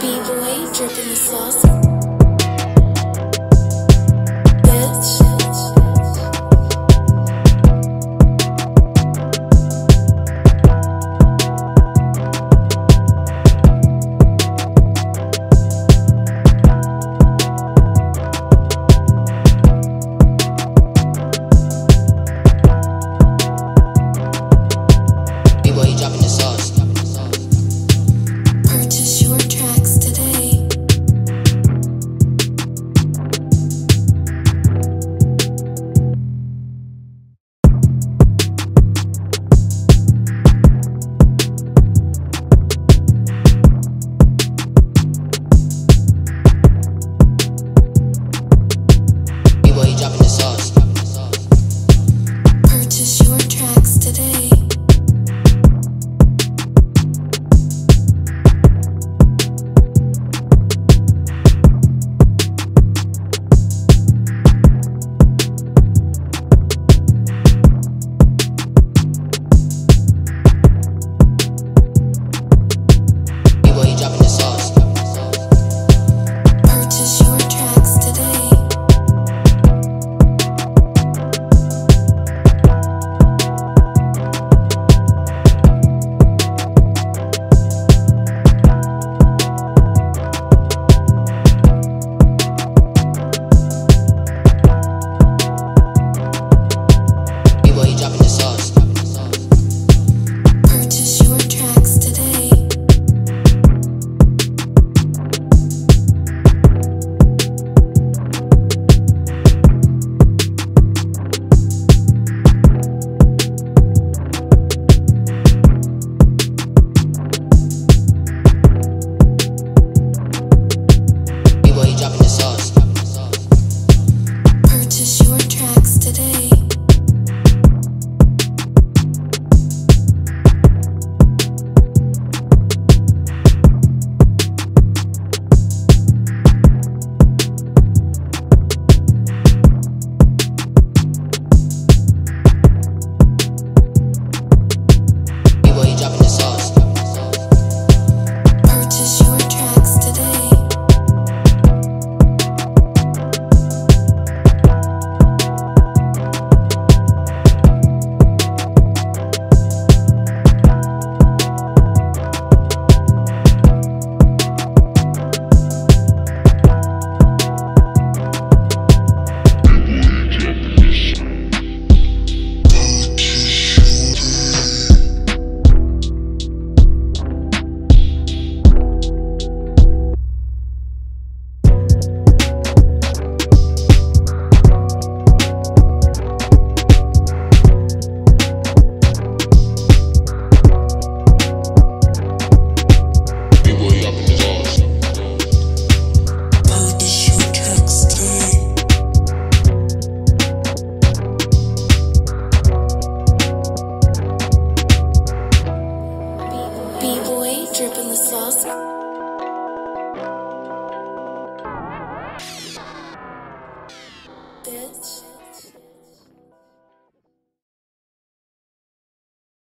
B-boy, dripping the sauce. bitch.